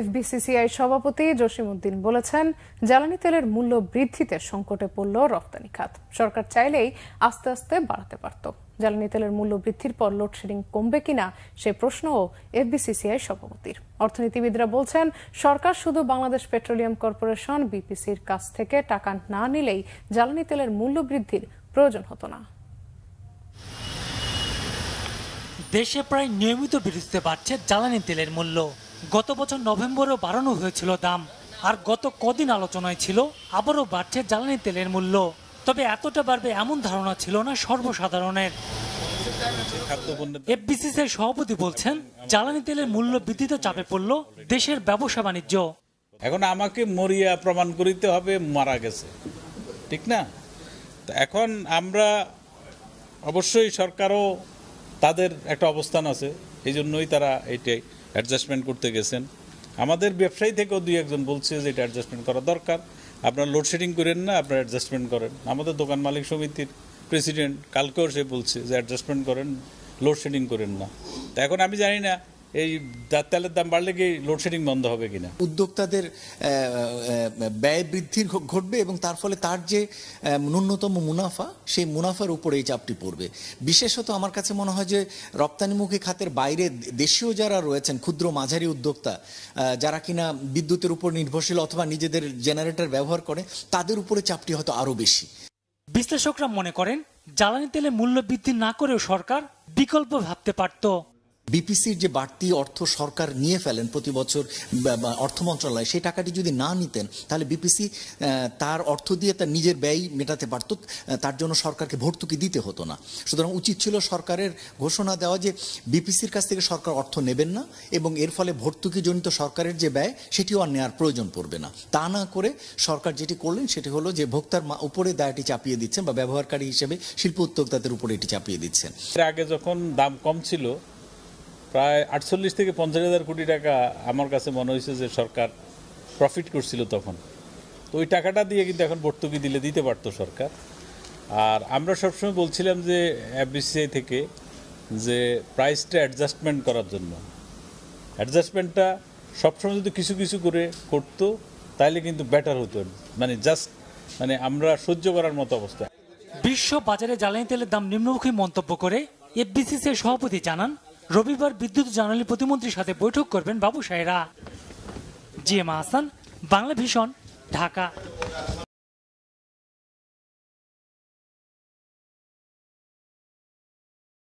FBCCI সভাপতি জসিমউদ্দিন বলেছেন, জ্বালানি তেলের মূল্য বৃদ্ধিতে সংকটে পড়ল রপ্তানি খাত। সরকার চাইলেই আস্তে আস্তে বাড়াতে পারত। জ্বালানি তেলের মূল্য বৃদ্ধির পর লোডশেডিং কমবে কিনা সে প্রশ্নও এফবিসিসিআই সভাপতির। অর্থনীতিবিদরা বলছেন, সরকার শুধু বাংলাদেশ পেট্রোলিয়াম কর্পোরেশন, বিপিসির কাছ থেকে টাকা না নিলেই জ্বালানি তেলের মূল্য বৃদ্ধির প্রয়োজন হতো না। দেশে প্রায় নিয়মিত বিরুদ্ধে বাড়ছে জ্বালানি তেলের মূল্য। গত বছর নভেম্বরেও বাড়ানো হয়েছিল দাম। আর গত কদিন আলোচনায় ছিল, আবারও বাড়ছে জ্বালানি তেলের মূল্য। তবে এতটা বাড়বে এমন ধারণা ছিল না সর্বসাধারণের। এফবিসিসির সভাপতি বলছেন, জ্বালানি তেলের মূল্য বৃদ্ধিতে চাপে পড়ল দেশের ব্যবসা বাণিজ্য। এখন আমাকে মরিয়া প্রমাণ করিতে হবে, মারা গেছে। ঠিক না? এখন আমরা অবশ্যই সরকারও তাদের একটা অবস্থান আছে এই জন্যই তারা এইটাই অ্যাডজাস্টমেন্ট করতে গেছেন। আমাদের ব্যবসায়ী থেকেও দুই একজন বলছে যে এটা অ্যাডজাস্টমেন্ট করা দরকার। আপনার লোডশেডিং করেন না, আপনারা অ্যাডজাস্টমেন্ট করেন। আমাদের দোকান মালিক সমিতির প্রেসিডেন্ট কালকেও সে বলছে যে অ্যাডজাস্টমেন্ট করেন লোডশেডিং করেন না। তো এখন আমি জানি না এই তেলের দাম বাড়লে কি লোডশেডিং বন্ধ হবে কিনা? উদ্যোক্তাদের ব্যয় বৃদ্ধির ঘটবে এবং তার ফলে তার যে ন্যূনতম মুনাফা সেই মুনাফার উপরে এই চাপটি পড়বে। বিশেষত আমার কাছে মনে হয় যে রপ্তানিমুখী খাতের বাইরে দেশীয় যারা রয়েছেন ক্ষুদ্র মাঝারি উদ্যোক্তা যারা কিনা বিদ্যুতের উপর নির্ভরশীল অথবা নিজেদের জেনারেটর ব্যবহার করে তাদের উপরে চাপটি হয়তো আরও বেশি। বিশ্লেষকরা মনে করেন জ্বালানি তেলে মূল্য বৃদ্ধি না করেও সরকার বিকল্প ভাবতে পারত। বিপিসির যে বাড়তি অর্থ সরকার নিয়ে ফেলেন প্রতি বছর অর্থ মন্ত্রণালয়, সেই টাকাটি যদি না নিতেন, তাহলে বিপিসি তার অর্থ দিয়ে তার নিজের ব্যয় মেটাতে পারত তার জন্য সরকারকে ভর্তুকি দিতে হতো না। সুতরাং উচিত ছিল সরকারের ঘোষণা দেওয়া যে বিপিসির কাছ থেকে সরকার অর্থ নেবেন না, এবং এর ফলে ভর্তুকিজনিত সরকারের যে ব্যয়, সেটিও আর নেওয়ার প্রয়োজন পড়বে না। তা না করে সরকার যেটি করলেন, সেটি হলো যে ভোক্তার উপরে দায়টি চাপিয়ে দিচ্ছেন, বা ব্যবহারকারী হিসেবে শিল্প উদ্যোক্তাদের উপরে এটি চাপিয়ে দিচ্ছেন। আগে যখন দাম কম ছিল প্রায় আটচল্লিশ থেকে পঞ্চাশ হাজার কোটি টাকা আমার কাছে মনে হয়েছে যে সরকার প্রফিট করছিল তখন। তো ওই টাকাটা দিয়ে কিন্তু এখন ভর্তুকি দিলে দিতে পারতো সরকার। আর আমরা সবসময় বলছিলাম যে এফবিসিআই থেকে যে প্রাইসটা অ্যাডজাস্টমেন্ট করার জন্য। অ্যাডজাস্টমেন্টটা সবসময় যদি কিছু কিছু করে করতো তাহলে কিন্তু বেটার হতো। মানে জাস্ট মানে আমরা সহ্য করার মতো অবস্থা। বিশ্ব বাজারে জ্বালানি তেলের দাম নিম্নমুখী মন্তব্য করে এফবিসিসি সভাপতি জানান রবিবার বিদ্যুৎ জ্বালানি প্রতিমন্ত্রীর সাথে বৈঠক করবেন ব্যবসায়ীরা জি এম আহসান বাংলা ভীষণ ঢাকা।